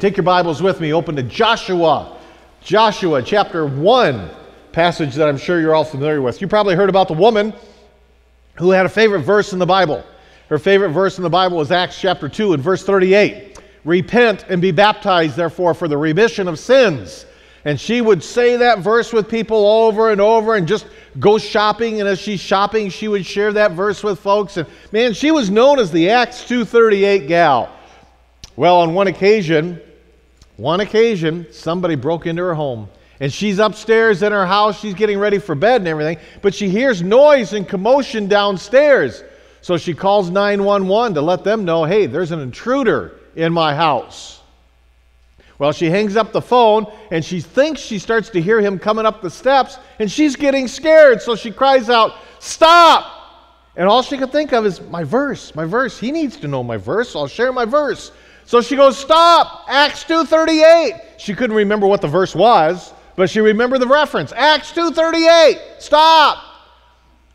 Take your Bibles with me, open to Joshua. Joshua chapter 1, passage that I'm sure you're all familiar with. You probably heard about the woman who had a favorite verse in the Bible. Her favorite verse in the Bible is Acts chapter 2 and verse 38. Repent and be baptized, therefore, for the remission of sins. And she would say that verse with people over and over and just go shopping. And as she's shopping, she would share that verse with folks. And man, she was known as the Acts 238 gal. Well, on one occasion, one occasion, somebody broke into her home. And she's upstairs in her house. She's getting ready for bed and everything. But she hears noise and commotion downstairs. So she calls 911 to let them know hey, there's an intruder in my house. Well, she hangs up the phone and she thinks she starts to hear him coming up the steps and she's getting scared. So she cries out, Stop! And all she could think of is, My verse, my verse. He needs to know my verse. So I'll share my verse. So she goes, Stop! Acts 2.38. She couldn't remember what the verse was, but she remembered the reference. Acts 2.38. Stop!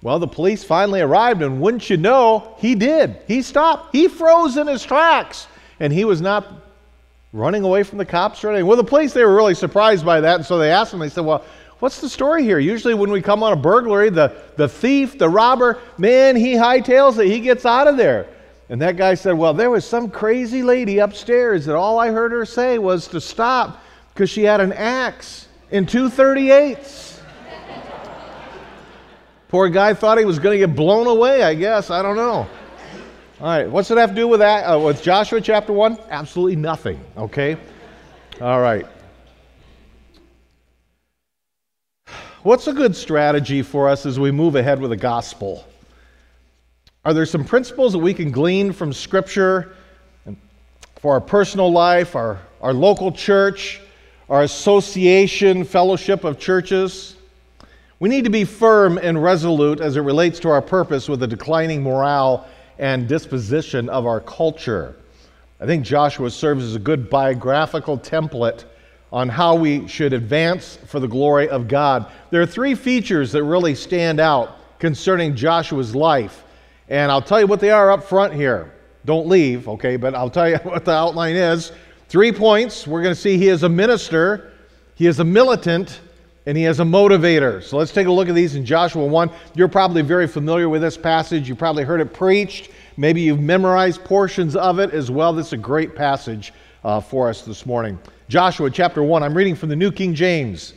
Well, the police finally arrived, and wouldn't you know, he did. He stopped. He froze in his tracks, and he was not running away from the cops or anything. Well, the police, they were really surprised by that, and so they asked him, they said, Well, what's the story here? Usually, when we come on a burglary, the, the thief, the robber, man, he hightails it, he gets out of there. And that guy said, Well, there was some crazy lady upstairs that all I heard her say was to stop because she had an axe in 238s. Poor guy thought he was going to get blown away, I guess. I don't know. All right, what's it have to do with that? Uh, with Joshua chapter 1? Absolutely nothing, okay? All right. What's a good strategy for us as we move ahead with the gospel? Are there some principles that we can glean from Scripture for our personal life, our, our local church, our association, fellowship of churches? We need to be firm and resolute as it relates to our purpose with the declining morale and disposition of our culture. I think Joshua serves as a good biographical template on how we should advance for the glory of God. There are three features that really stand out concerning Joshua's life and I'll tell you what they are up front here. Don't leave, okay, but I'll tell you what the outline is. Three points. We're going to see he is a minister, he is a militant, and he is a motivator. So let's take a look at these in Joshua 1. You're probably very familiar with this passage. You probably heard it preached. Maybe you've memorized portions of it as well. This is a great passage uh, for us this morning. Joshua chapter 1. I'm reading from the New King James.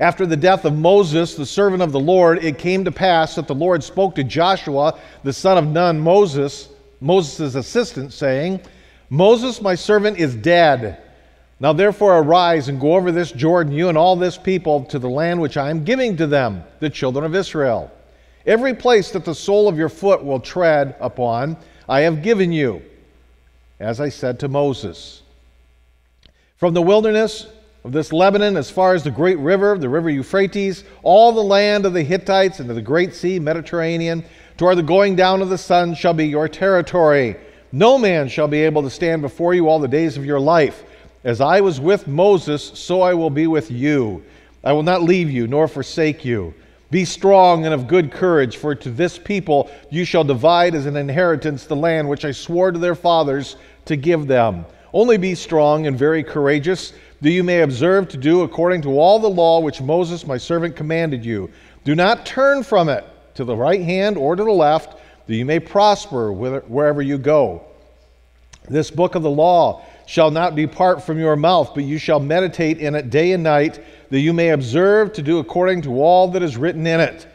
After the death of Moses, the servant of the Lord, it came to pass that the Lord spoke to Joshua, the son of Nun, Moses, Moses' assistant, saying, Moses, my servant, is dead. Now therefore arise and go over this Jordan, you and all this people, to the land which I am giving to them, the children of Israel. Every place that the sole of your foot will tread upon, I have given you, as I said to Moses. From the wilderness of this Lebanon as far as the great river, the river Euphrates, all the land of the Hittites and to the great sea, Mediterranean, toward the going down of the sun shall be your territory. No man shall be able to stand before you all the days of your life. As I was with Moses, so I will be with you. I will not leave you nor forsake you. Be strong and of good courage, for to this people you shall divide as an inheritance the land which I swore to their fathers to give them. Only be strong and very courageous that you may observe to do according to all the law which Moses my servant commanded you. Do not turn from it to the right hand or to the left, that you may prosper wherever you go. This book of the law shall not depart from your mouth, but you shall meditate in it day and night, that you may observe to do according to all that is written in it.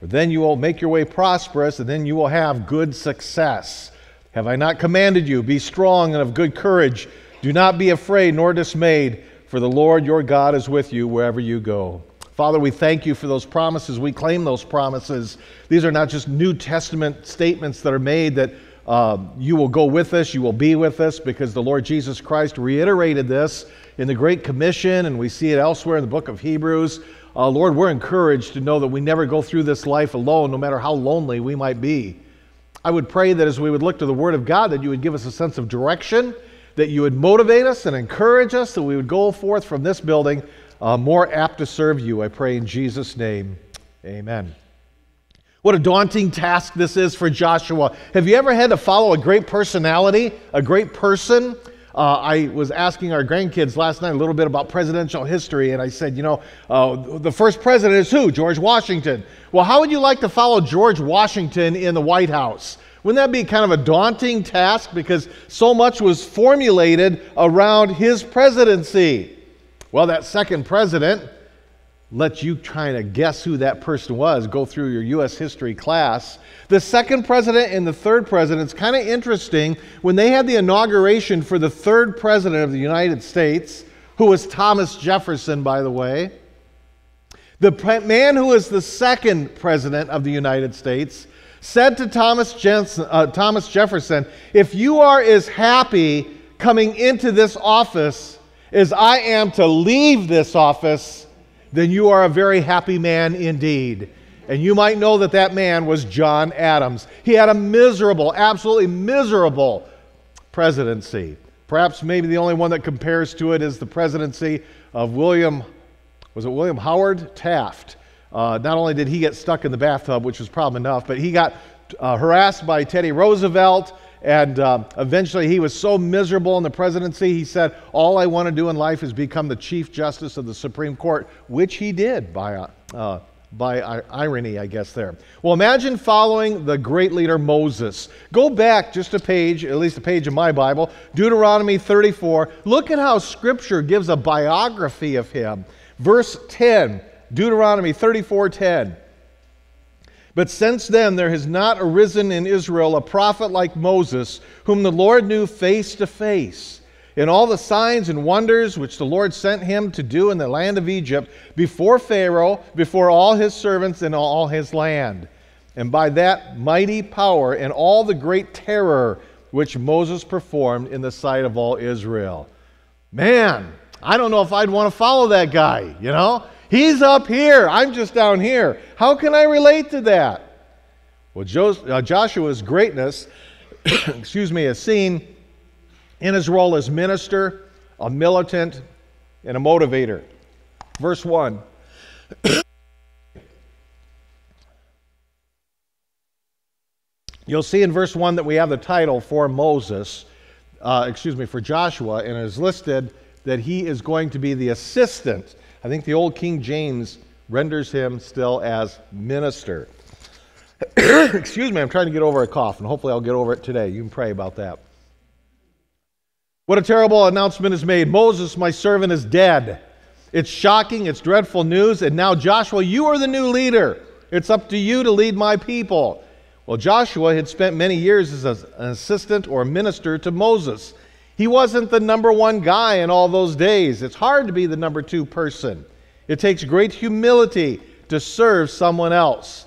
For then you will make your way prosperous, and then you will have good success. Have I not commanded you? Be strong and of good courage. Do not be afraid nor dismayed for the Lord your God is with you wherever you go. Father, we thank you for those promises. We claim those promises. These are not just New Testament statements that are made that uh, you will go with us, you will be with us, because the Lord Jesus Christ reiterated this in the Great Commission, and we see it elsewhere in the book of Hebrews. Uh, Lord, we're encouraged to know that we never go through this life alone, no matter how lonely we might be. I would pray that as we would look to the Word of God, that you would give us a sense of direction that you would motivate us and encourage us, that we would go forth from this building uh, more apt to serve you. I pray in Jesus' name. Amen. What a daunting task this is for Joshua. Have you ever had to follow a great personality, a great person? uh, I was asking our grandkids last night a little bit about presidential history, and I said, you know, uh, the first president is who? George Washington. Well, how would you like to follow George Washington in the White House? Wouldn't that be kind of a daunting task because so much was formulated around his presidency? Well, that second president, let you try to guess who that person was, go through your U.S. history class. The second president and the third president, it's kind of interesting. When they had the inauguration for the third president of the United States, who was Thomas Jefferson, by the way, the man who was the second president of the United States said to Thomas, Jensen, uh, Thomas Jefferson, If you are as happy coming into this office as I am to leave this office, then you are a very happy man indeed. And you might know that that man was John Adams. He had a miserable, absolutely miserable presidency. Perhaps maybe the only one that compares to it is the presidency of William, was it William Howard Taft? Uh, not only did he get stuck in the bathtub, which was problem enough, but he got uh, harassed by Teddy Roosevelt. And uh, eventually, he was so miserable in the presidency, he said, All I want to do in life is become the Chief Justice of the Supreme Court, which he did by, uh, by irony, I guess, there. Well, imagine following the great leader Moses. Go back just a page, at least a page of my Bible, Deuteronomy 34. Look at how Scripture gives a biography of him. Verse 10 Deuteronomy 34:10. But since then there has not arisen in Israel a prophet like Moses, whom the Lord knew face to face. In all the signs and wonders which the Lord sent him to do in the land of Egypt, before Pharaoh, before all his servants and all his land. And by that mighty power and all the great terror which Moses performed in the sight of all Israel. Man, I don't know if I'd want to follow that guy, you know? He's up here. I'm just down here. How can I relate to that? Well, uh, Joshua's greatness, excuse me, is seen in his role as minister, a militant, and a motivator. Verse 1. You'll see in verse 1 that we have the title for Moses, uh, excuse me, for Joshua, and it is listed that he is going to be the assistant I think the old King James renders him still as minister. Excuse me, I'm trying to get over a cough, and hopefully I'll get over it today. You can pray about that. What a terrible announcement is made. Moses, my servant, is dead. It's shocking, it's dreadful news, and now, Joshua, you are the new leader. It's up to you to lead my people. Well, Joshua had spent many years as an assistant or minister to Moses. He wasn't the number one guy in all those days. It's hard to be the number two person. It takes great humility to serve someone else.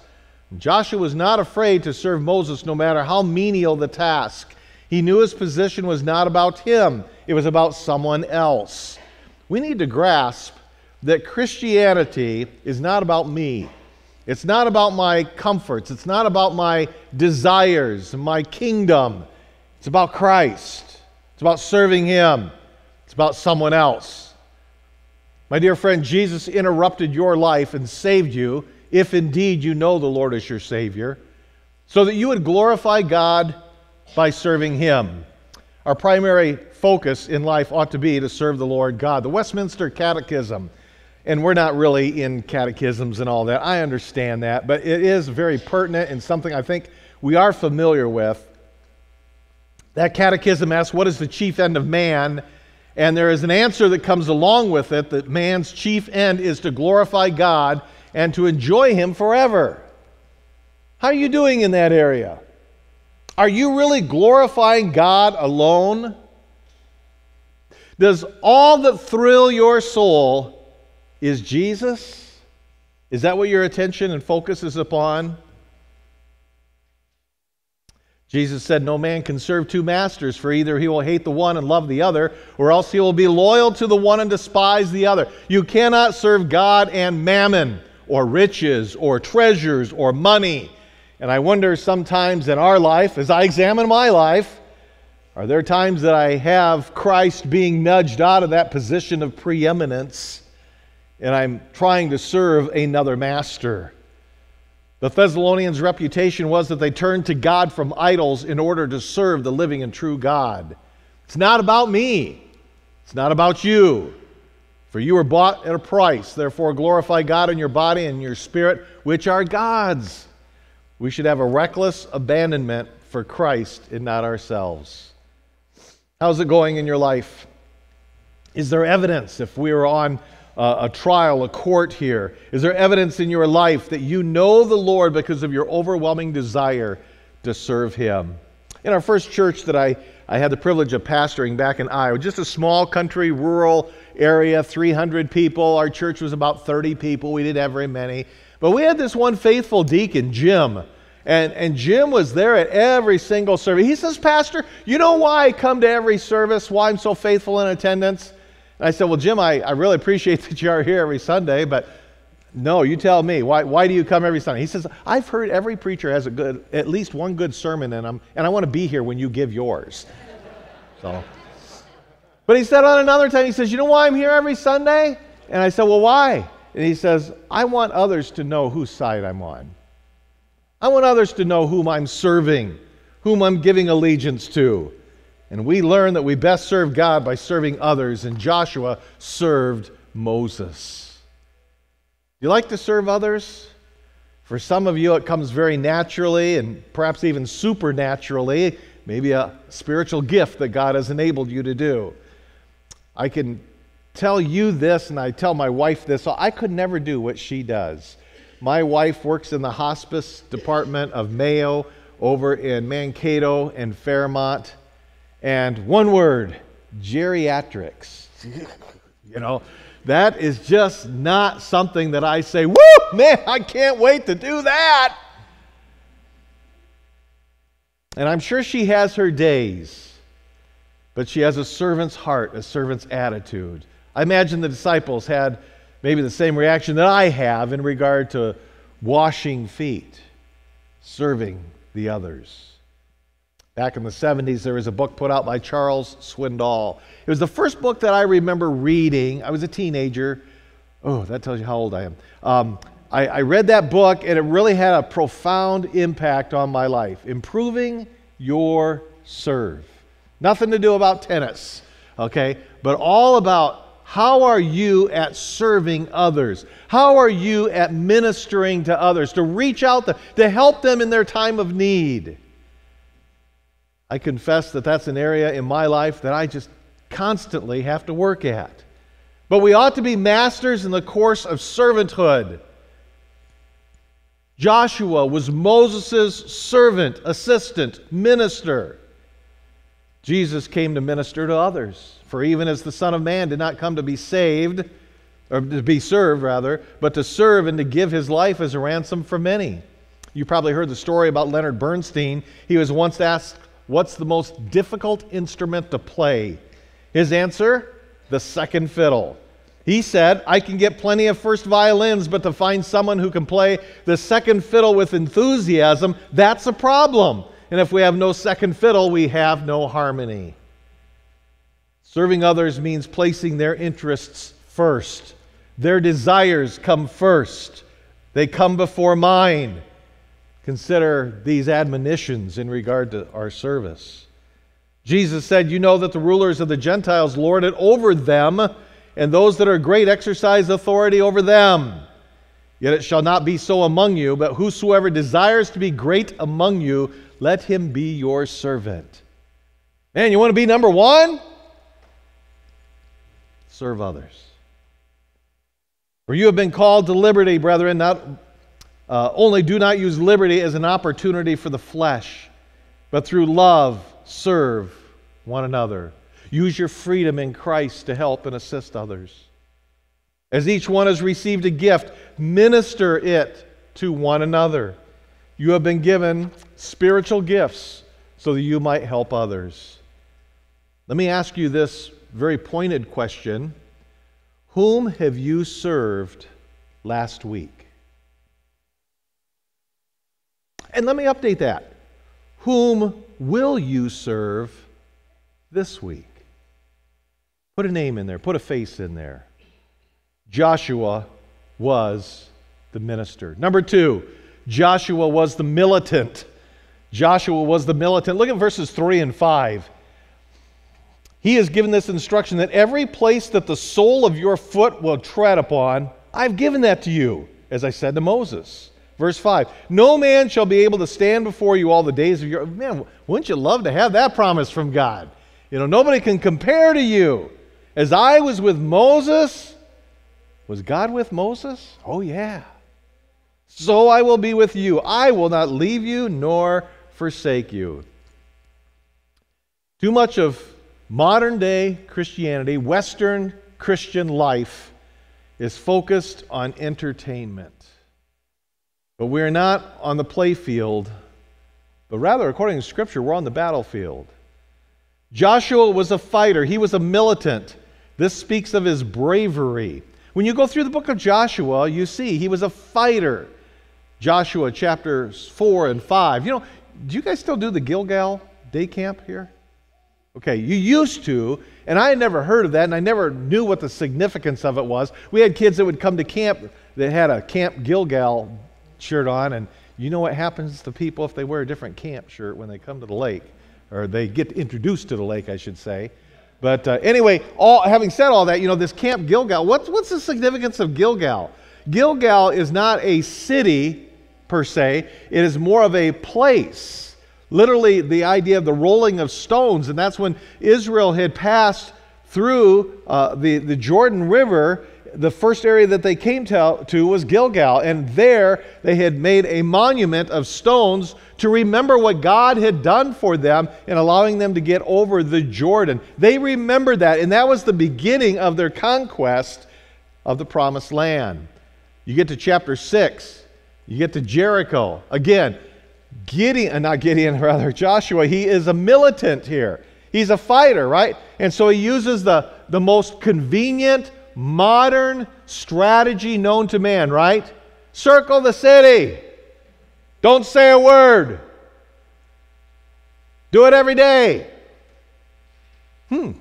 Joshua was not afraid to serve Moses no matter how menial the task. He knew his position was not about him, it was about someone else. We need to grasp that Christianity is not about me. It's not about my comforts. It's not about my desires, my kingdom. It's about Christ. It's about serving Him, it's about someone else. My dear friend, Jesus interrupted your life and saved you, if indeed you know the Lord is your Savior, so that you would glorify God by serving Him. Our primary focus in life ought to be to serve the Lord God. The Westminster Catechism, and we're not really in catechisms and all that, I understand that, but it is very pertinent and something I think we are familiar with. That catechism asks, What is the chief end of man? And there is an answer that comes along with it that man's chief end is to glorify God and to enjoy Him forever. How are you doing in that area? Are you really glorifying God alone? Does all that thrill your soul is Jesus? Is that what your attention and focus is upon? Jesus said, No man can serve two masters, for either he will hate the one and love the other, or else he will be loyal to the one and despise the other. You cannot serve God and mammon, or riches, or treasures, or money. And I wonder sometimes in our life, as I examine my life, are there times that I have Christ being nudged out of that position of preeminence, and I'm trying to serve another master? The Thessalonians' reputation was that they turned to God from idols in order to serve the living and true God. It's not about me. It's not about you. For you were bought at a price. Therefore, glorify God in your body and your spirit, which are God's. We should have a reckless abandonment for Christ and not ourselves. How's it going in your life? Is there evidence if we were on Uh, a trial, a court here? Is there evidence in your life that you know the Lord because of your overwhelming desire to serve Him? In our first church that I, I had the privilege of pastoring back in Iowa, just a small country, rural area, 300 people. Our church was about 30 people. We didn't have very many. But we had this one faithful deacon, Jim. And, and Jim was there at every single service. He says, Pastor, you know why I come to every service, why I'm so faithful in attendance? And I said, Well, Jim, I, I really appreciate that you are here every Sunday, but no, you tell me. Why, why do you come every Sunday? He says, I've heard every preacher has a good, at least one good sermon in them, and I want to be here when you give yours. So, but he said on another time, he says, You know why I'm here every Sunday? And I said, Well, why? And he says, I want others to know whose side I'm on. I want others to know whom I'm serving, whom I'm giving allegiance to. And we learn that we best serve God by serving others, and Joshua served Moses. You like to serve others? For some of you, it comes very naturally and perhaps even supernaturally, maybe a spiritual gift that God has enabled you to do. I can tell you this, and I tell my wife this, I could never do what she does. My wife works in the hospice department of Mayo over in Mankato and Fairmont. And one word geriatrics. you know, that is just not something that I say, woo, man, I can't wait to do that. And I'm sure she has her days, but she has a servant's heart, a servant's attitude. I imagine the disciples had maybe the same reaction that I have in regard to washing feet, serving the others. Back in the 70s, there was a book put out by Charles Swindoll. It was the first book that I remember reading. I was a teenager. Oh, that tells you how old I am. Um, I, I read that book, and it really had a profound impact on my life. Improving your serve. Nothing to do about tennis, okay? But all about how are you at serving others? How are you at ministering to others, to reach out, to, to help them in their time of need? I confess that that's an area in my life that I just constantly have to work at. But we ought to be masters in the course of servanthood. Joshua was Moses' servant, assistant, minister. Jesus came to minister to others. For even as the Son of Man did not come to be saved, or to be served, rather, but to serve and to give his life as a ransom for many. You probably heard the story about Leonard Bernstein. He was once asked What's the most difficult instrument to play? His answer the second fiddle. He said, I can get plenty of first violins, but to find someone who can play the second fiddle with enthusiasm, that's a problem. And if we have no second fiddle, we have no harmony. Serving others means placing their interests first. Their desires come first, they come before mine. Consider these admonitions in regard to our service. Jesus said, You know that the rulers of the Gentiles lord it over them, and those that are great exercise authority over them. Yet it shall not be so among you, but whosoever desires to be great among you, let him be your servant. Man, you want to be number one? Serve others. For you have been called to liberty, brethren, not uh, only do not use liberty as an opportunity for the flesh, but through love serve one another. Use your freedom in Christ to help and assist others. As each one has received a gift, minister it to one another. You have been given spiritual gifts so that you might help others. Let me ask you this very pointed question Whom have you served last week? And let me update that. Whom will you serve this week? Put a name in there, put a face in there. Joshua was the minister. Number two, Joshua was the militant. Joshua was the militant. Look at verses 3 and 5. He has given this instruction that every place that the sole of your foot will tread upon, I've given that to you, as I said to Moses. Verse 5 No man shall be able to stand before you all the days of your. Man, wouldn't you love to have that promise from God? You know, nobody can compare to you. As I was with Moses, was God with Moses? Oh, yeah. So I will be with you. I will not leave you nor forsake you. Too much of modern day Christianity, Western Christian life, is focused on entertainment. But we're not on the playfield, but rather, according to Scripture, we're on the battlefield. Joshua was a fighter, he was a militant. This speaks of his bravery. When you go through the book of Joshua, you see he was a fighter. Joshua chapters 4 and 5. You know, do you guys still do the Gilgal day camp here? Okay, you used to, and I had never heard of that, and I never knew what the significance of it was. We had kids that would come to camp that had a Camp Gilgal shirt on, and you know what happens to people if they wear a different camp shirt when they come to the lake, or they get introduced to the lake, I should say. But uh, anyway, all, having said all that, you know, this Camp Gilgal, what's, what's the significance of Gilgal? Gilgal is not a city per se, it is more of a place literally the idea of the rolling of stones. And that's when Israel had passed through uh, the, the Jordan River. The first area that they came to, to was Gilgal. And there they had made a monument of stones to remember what God had done for them in allowing them to get over the Jordan. They remembered that. And that was the beginning of their conquest of the promised land. You get to chapter 6, you get to Jericho. Again, Gideon, uh, not Gideon, rather, Joshua, he is a militant here. He's a fighter, right? And so he uses the, the most convenient, modern strategy known to man, right? Circle the city. Don't say a word. Do it every day. Hmm.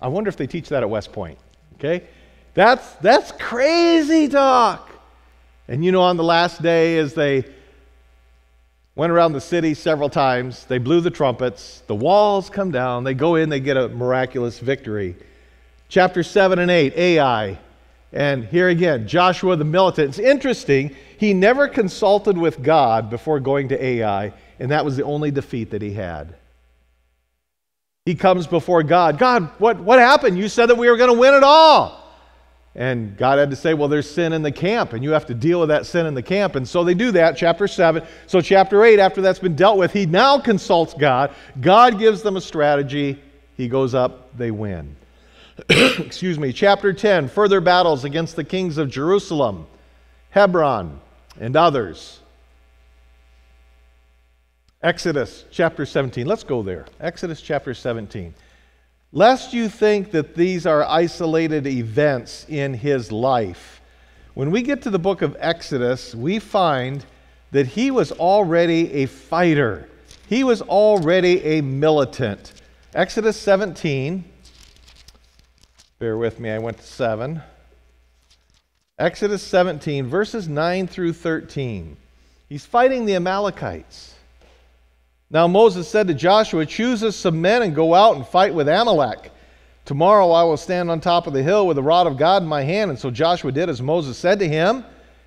I wonder if they teach that at West Point. Okay? That's that's crazy talk. And you know, on the last day, as they went around the city several times. They blew the trumpets. The walls come down. They go in, they get a miraculous victory. Chapter 7 and 8, Ai. And here again, Joshua the militant. It's interesting, he never consulted with God before going to Ai, and that was the only defeat that he had. He comes before God. God, what, what happened? You said that we were going to win it all. And God had to say, well, there's sin in the camp, and you have to deal with that sin in the camp. And so they do that, chapter 7. So, chapter 8, after that's been dealt with, he now consults God. God gives them a strategy. He goes up, they win. Excuse me. Chapter 10, further battles against the kings of Jerusalem, Hebron, and others. Exodus chapter 17. Let's go there. Exodus chapter 17 lest you think that these are isolated events in his life. When we get to the book of Exodus, we find that he was already a fighter, he was already a militant. Exodus 17, bear with me, I went to 7. Exodus 17, verses 9 through 13. He's fighting the Amalekites. Now Moses said to Joshua, Choose us some men and go out and fight with Amalek. Tomorrow I will stand on top of the hill with the rod of God in my hand. And so Joshua did as Moses said to him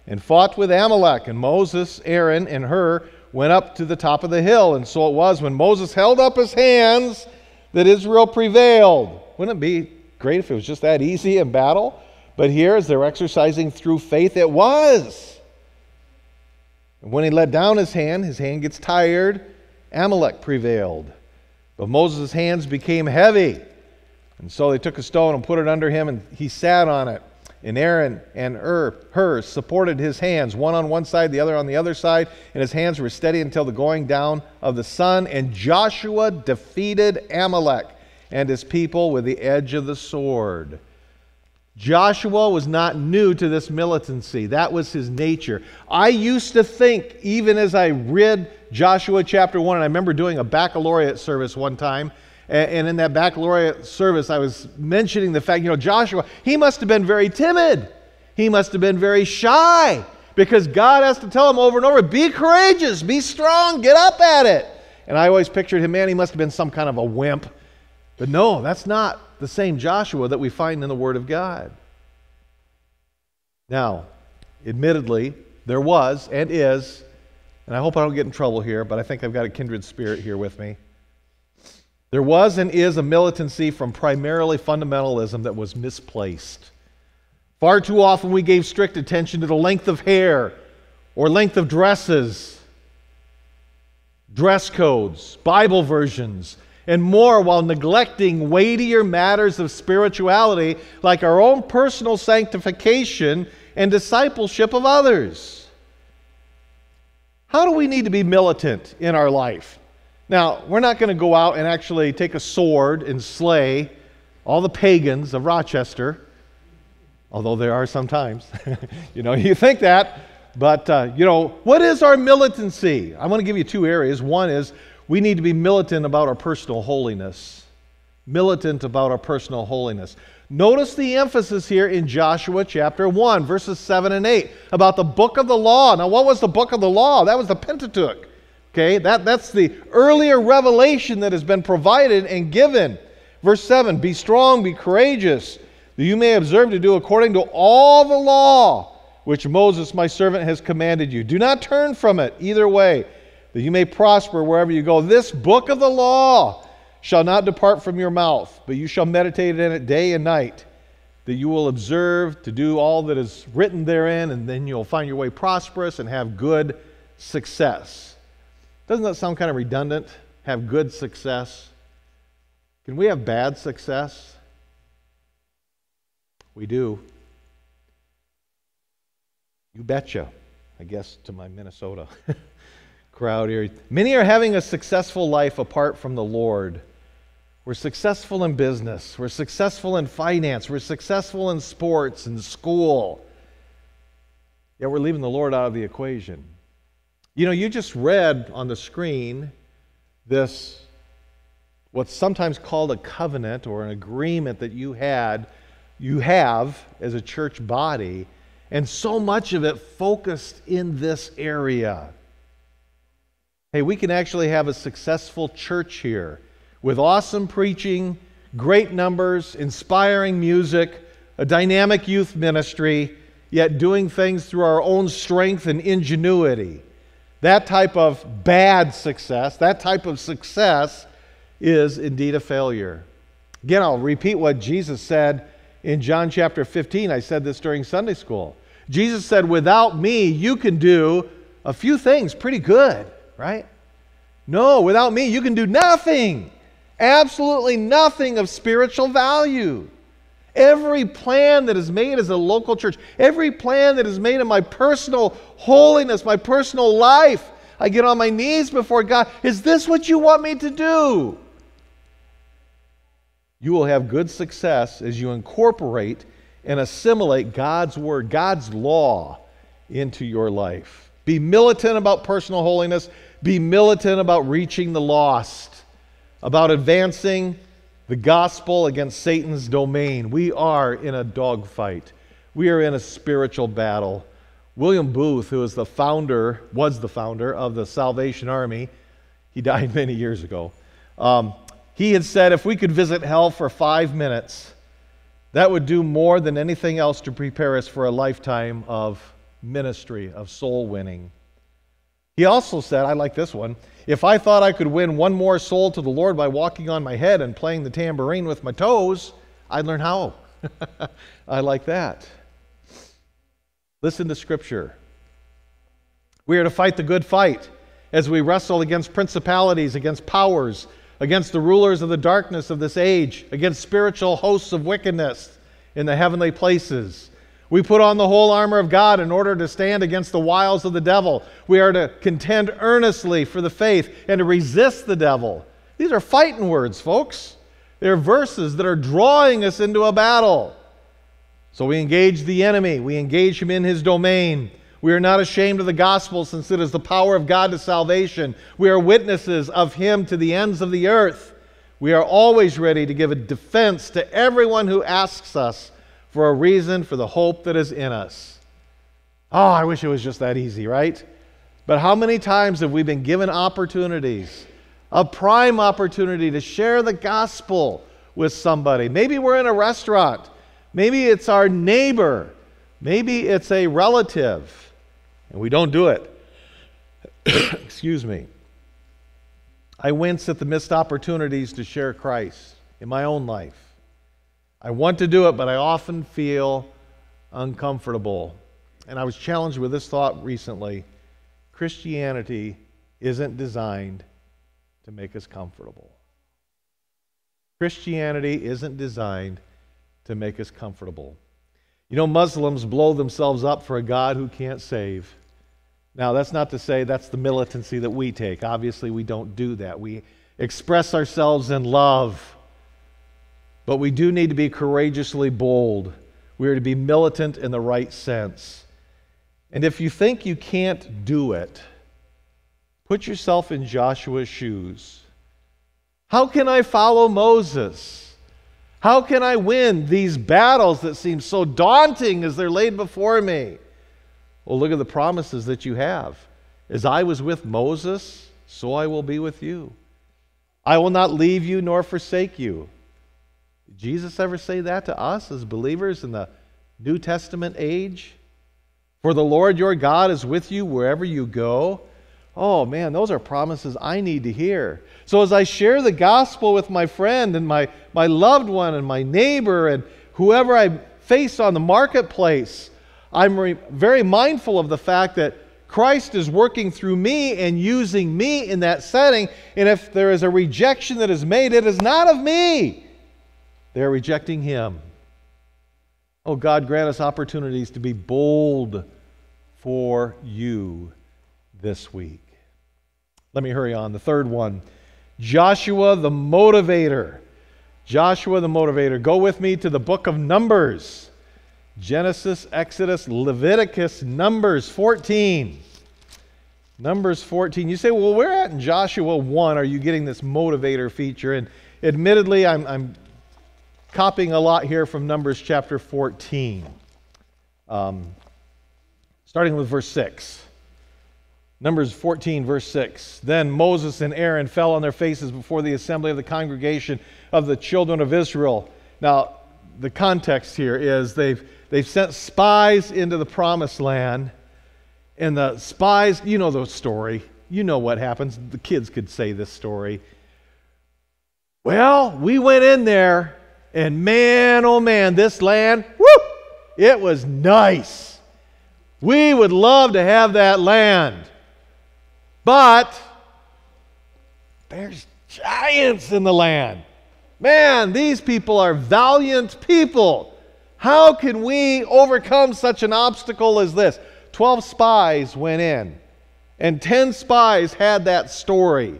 and fought with Amalek. And Moses, Aaron, and Hur went up to the top of the hill. And so it was when Moses held up his hands that Israel prevailed. Wouldn't it be great if it was just that easy in battle? But here, as they're exercising through faith, it was. And when he let down his hand, his hand gets tired Amalek prevailed. But Moses' hands became heavy. And so they took a stone and put it under him, and he sat on it. And Aaron and Ur, Hur supported his hands, one on one side, the other on the other side, and his hands were steady until the going down of the sun. And Joshua defeated Amalek and his people with the edge of the sword. Joshua was not new to this militancy. That was his nature. I used to think, even as I read Joshua chapter 1, and I remember doing a baccalaureate service one time, and in that baccalaureate service, I was mentioning the fact, you know, Joshua, he must have been very timid. He must have been very shy because God has to tell him over and over be courageous, be strong, get up at it. And I always pictured him, man, he must have been some kind of a wimp But no, that's not the same Joshua that we find in the Word of God. Now, admittedly, there was and is, and I hope I don't get in trouble here, but I think I've got a kindred spirit here with me. There was and is a militancy from primarily fundamentalism that was misplaced. Far too often we gave strict attention to the length of hair or length of dresses, dress codes, Bible versions, and more while neglecting weightier matters of spirituality like our own personal sanctification and discipleship of others. How do we need to be militant in our life? Now, we're not going to go out and actually take a sword and slay all the pagans of Rochester, although there are sometimes. you know, you think that, but, uh, you know, what is our militancy? I want to give you two areas. One is we need to be militant about our personal holiness. Militant about our personal holiness. Notice the emphasis here in Joshua chapter 1, verses 7 and 8, about the book of the law. Now, what was the book of the law? That was the Pentateuch. Okay, that, that's the earlier revelation that has been provided and given. Verse 7 Be strong, be courageous, that you may observe to do according to all the law which Moses, my servant, has commanded you. Do not turn from it either way, that you may prosper wherever you go. This book of the law shall not depart from your mouth, but you shall meditate in it day and night, that you will observe to do all that is written therein, and then you'll find your way prosperous and have good success. Doesn't that sound kind of redundant? Have good success? Can we have bad success? We do. You betcha, I guess, to my Minnesota crowd here. Many are having a successful life apart from the Lord. We're successful in business, we're successful in finance, we're successful in sports and school. Yet we're leaving the Lord out of the equation. You know, you just read on the screen this, what's sometimes called a covenant or an agreement that you had, you have as a church body, and so much of it focused in this area. Hey, we can actually have a successful church here with awesome preaching, great numbers, inspiring music, a dynamic youth ministry, yet doing things through our own strength and ingenuity. That type of bad success, that type of success is indeed a failure. Again, I'll repeat what Jesus said in John chapter 15. I said this during Sunday school. Jesus said, Without me, you can do a few things pretty good, right? No, without me, you can do nothing. Absolutely nothing of spiritual value. Every plan that is made as a local church, every plan that is made in my personal holiness, my personal life, I get on my knees before God. Is this what you want me to do? You will have good success as you incorporate and assimilate God's word, God's law into your life. Be militant about personal holiness, be militant about reaching the lost, about advancing the gospel against Satan's domain. We are in a dogfight. We are in a spiritual battle. William Booth, who is the founder, was the founder of the Salvation Army, he died many years ago. Um, he had said if we could visit hell for five minutes, that would do more than anything else to prepare us for a lifetime of ministry, of soul winning. He also said, I like this one, if I thought I could win one more soul to the Lord by walking on my head and playing the tambourine with my toes, I'd learn how. I like that. Listen to Scripture. We are to fight the good fight as we wrestle against principalities, against powers, against the rulers of the darkness of this age, against spiritual hosts of wickedness in the heavenly places. We put on the whole armor of God in order to stand against the wiles of the devil. We are to contend earnestly for the faith and to resist the devil. These are fighting words, folks. They're verses that are drawing us into a battle. So we engage the enemy, we engage him in his domain. We are not ashamed of the gospel since it is the power of God to salvation. We are witnesses of him to the ends of the earth. We are always ready to give a defense to everyone who asks us for a reason for the hope that is in us. Oh, I wish it was just that easy, right? But how many times have we been given opportunities a prime opportunity to share the gospel with somebody. Maybe we're in a restaurant, maybe it's our neighbor, maybe it's a relative, and we don't do it. Excuse me. I wince at the missed opportunities to share Christ in my own life. I want to do it, but I often feel uncomfortable. And I was challenged with this thought recently Christianity isn't designed to make us comfortable. Christianity isn't designed to make us comfortable. You know, Muslims blow themselves up for a God who can't save. Now, that's not to say that's the militancy that we take. Obviously, we don't do that. We express ourselves in love. But we do need to be courageously bold. We are to be militant in the right sense. And if you think you can't do it, put yourself in Joshua's shoes. How can I follow Moses? How can I win these battles that seem so daunting as they're laid before me? Well, look at the promises that you have. As I was with Moses, so I will be with you. I will not leave you nor forsake you. Did Jesus ever say that to us as believers in the New Testament age? For the Lord your God is with you wherever you go. Oh man, those are promises I need to hear. So as I share the gospel with my friend and my, my loved one and my neighbor and whoever I face on the marketplace, I'm re- very mindful of the fact that Christ is working through me and using me in that setting. And if there is a rejection that is made, it is not of me. They're rejecting Him. Oh, God, grant us opportunities to be bold for you this week. Let me hurry on. The third one Joshua the motivator. Joshua the motivator. Go with me to the book of Numbers. Genesis, Exodus, Leviticus, Numbers 14. Numbers 14. You say, well, where are at in Joshua 1 are you getting this motivator feature? And admittedly, I'm, I'm copying a lot here from Numbers chapter 14. Um, starting with verse 6. Numbers 14, verse 6. Then Moses and Aaron fell on their faces before the assembly of the congregation of the children of Israel. Now, the context here is they've They've sent spies into the promised land, and the spies, you know the story. You know what happens. The kids could say this story. Well, we went in there, and man, oh man, this land, whoo, it was nice. We would love to have that land. But there's giants in the land. Man, these people are valiant people. How can we overcome such an obstacle as this? Twelve spies went in, and ten spies had that story,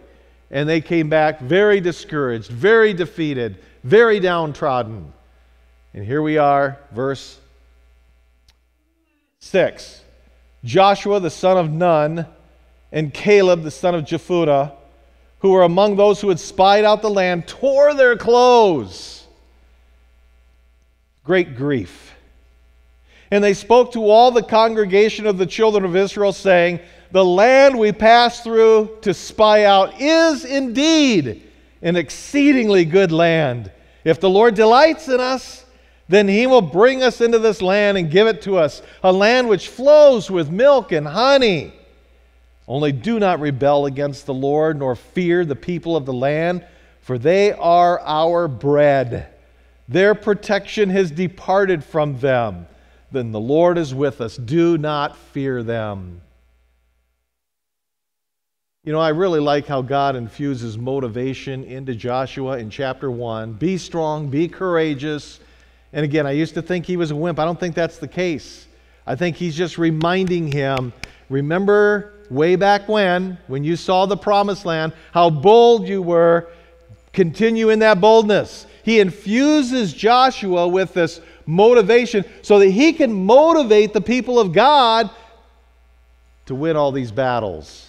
and they came back very discouraged, very defeated, very downtrodden. And here we are, verse 6. Joshua the son of Nun and Caleb the son of Jephunneh, who were among those who had spied out the land, tore their clothes great grief. And they spoke to all the congregation of the children of Israel, saying, The land we passed through to spy out is indeed an exceedingly good land. If the Lord delights in us, then he will bring us into this land and give it to us, a land which flows with milk and honey. Only do not rebel against the Lord, nor fear the people of the land, for they are our bread. Their protection has departed from them. Then the Lord is with us. Do not fear them. You know, I really like how God infuses motivation into Joshua in chapter 1. Be strong, be courageous. And again, I used to think he was a wimp. I don't think that's the case. I think he's just reminding him remember way back when, when you saw the promised land, how bold you were. Continue in that boldness he infuses Joshua with this motivation so that he can motivate the people of God to win all these battles.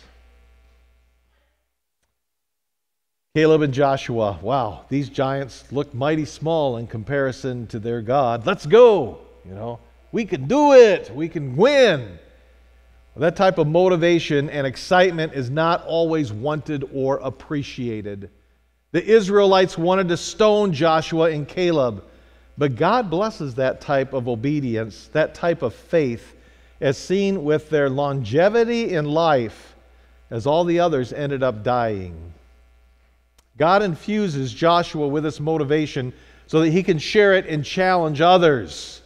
Caleb and Joshua, wow, these giants look mighty small in comparison to their God. Let's go. You know, we can do it. We can win. That type of motivation and excitement is not always wanted or appreciated. The Israelites wanted to stone Joshua and Caleb, but God blesses that type of obedience, that type of faith, as seen with their longevity in life, as all the others ended up dying. God infuses Joshua with this motivation so that he can share it and challenge others.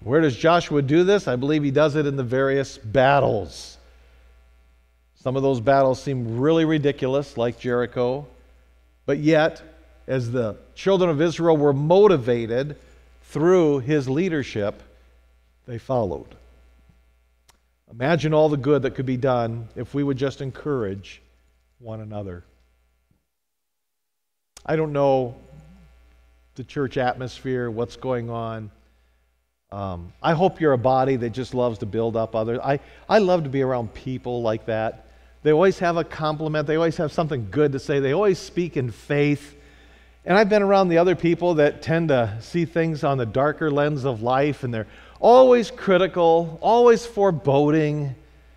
Where does Joshua do this? I believe he does it in the various battles. Some of those battles seem really ridiculous, like Jericho, but yet, as the children of Israel were motivated through his leadership, they followed. Imagine all the good that could be done if we would just encourage one another. I don't know the church atmosphere, what's going on. Um, I hope you're a body that just loves to build up others. I, I love to be around people like that. They always have a compliment, they always have something good to say, they always speak in faith. And I've been around the other people that tend to see things on the darker lens of life, and they're always critical, always foreboding.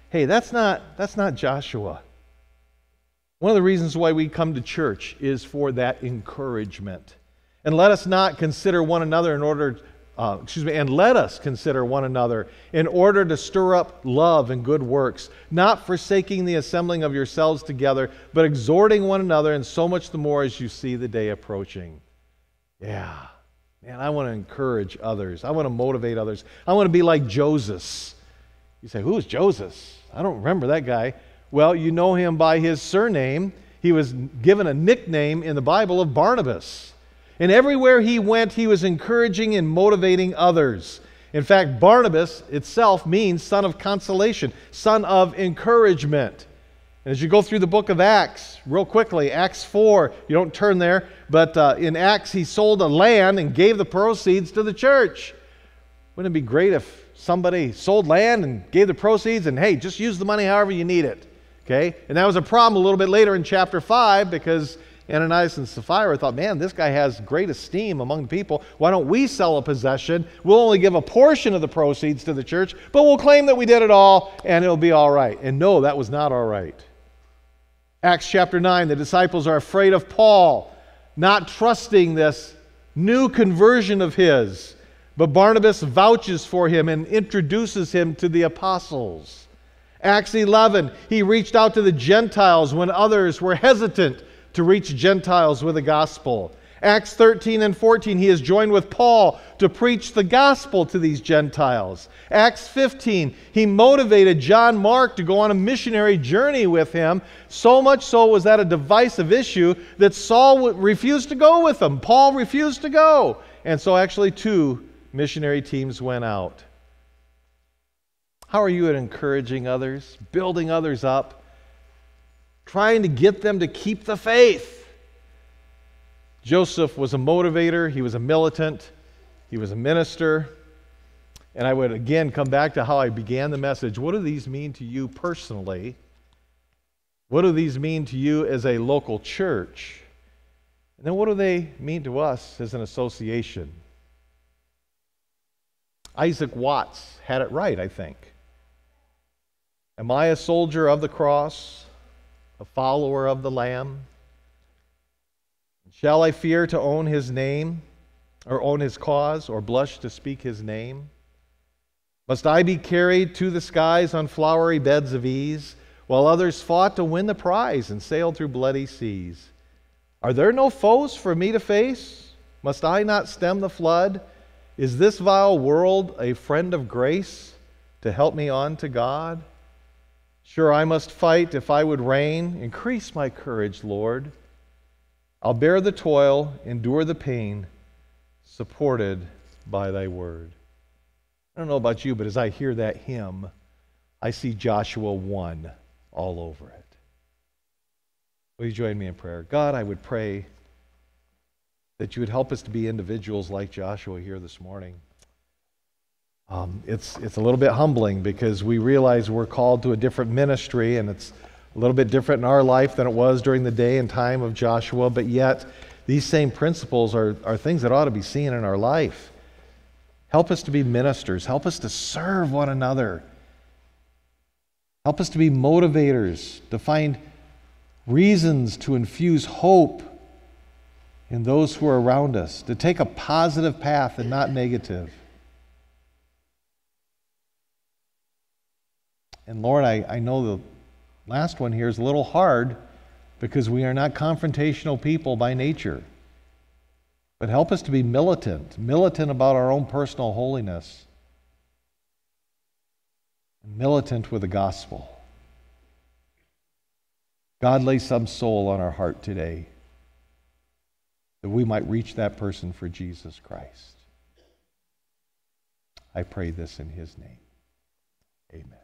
Hey, that's not, that's not Joshua. One of the reasons why we come to church is for that encouragement. And let us not consider one another in order, uh, excuse me, and let us consider one another in order to stir up love and good works, not forsaking the assembling of yourselves together, but exhorting one another, and so much the more as you see the day approaching. Yeah. Man, I want to encourage others. I want to motivate others. I want to be like Joseph. You say, Who is Joseph? I don't remember that guy. Well, you know him by his surname. He was given a nickname in the Bible of Barnabas. And everywhere he went, he was encouraging and motivating others. In fact, Barnabas itself means son of consolation, son of encouragement. And as you go through the book of Acts, real quickly, Acts 4, you don't turn there, but uh, in Acts, he sold a land and gave the proceeds to the church. Wouldn't it be great if somebody sold land and gave the proceeds and, hey, just use the money however you need it? Okay? And that was a problem a little bit later in chapter 5 because Ananias and Sapphira thought, man, this guy has great esteem among the people. Why don't we sell a possession? We'll only give a portion of the proceeds to the church, but we'll claim that we did it all and it'll be all right. And no, that was not all right. Acts chapter 9, the disciples are afraid of Paul, not trusting this new conversion of his. But Barnabas vouches for him and introduces him to the apostles. Acts 11, he reached out to the Gentiles when others were hesitant to reach Gentiles with the gospel. Acts 13 and 14, he is joined with Paul to preach the gospel to these Gentiles. Acts 15, he motivated John Mark to go on a missionary journey with him. So much so was that a divisive issue that Saul refused to go with him. Paul refused to go. And so actually, two missionary teams went out. How are you at encouraging others, building others up, trying to get them to keep the faith? Joseph was a motivator, he was a militant, he was a minister. And I would again come back to how I began the message. What do these mean to you personally? What do these mean to you as a local church? And then what do they mean to us as an association? Isaac Watts had it right, I think. Am I a soldier of the cross, a follower of the Lamb? Shall I fear to own his name, or own his cause, or blush to speak his name? Must I be carried to the skies on flowery beds of ease, while others fought to win the prize and sailed through bloody seas? Are there no foes for me to face? Must I not stem the flood? Is this vile world a friend of grace to help me on to God? Sure, I must fight if I would reign. Increase my courage, Lord. I'll bear the toil, endure the pain, supported by thy word. I don't know about you, but as I hear that hymn, I see Joshua 1 all over it. Will you join me in prayer? God, I would pray that you would help us to be individuals like Joshua here this morning. Um, it's, it's a little bit humbling because we realize we're called to a different ministry and it's a little bit different in our life than it was during the day and time of Joshua, but yet these same principles are, are things that ought to be seen in our life. Help us to be ministers, help us to serve one another. Help us to be motivators, to find reasons to infuse hope in those who are around us, to take a positive path and not negative. And Lord, I, I know the last one here is a little hard because we are not confrontational people by nature. But help us to be militant, militant about our own personal holiness, militant with the gospel. God, lay some soul on our heart today that we might reach that person for Jesus Christ. I pray this in his name. Amen.